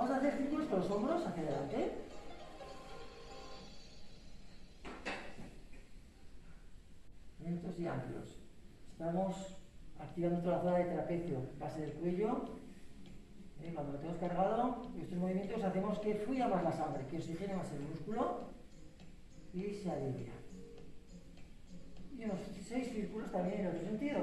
Vamos a hacer círculos con los hombros hacia adelante. Lentos y amplios. Estamos activando toda la zona de trapecio, base del cuello. ¿Eh? Cuando lo tenemos cargado, estos movimientos hacemos que fluya más la sangre, que oxigene más el músculo y se alivia. Y unos seis círculos también en otro sentido.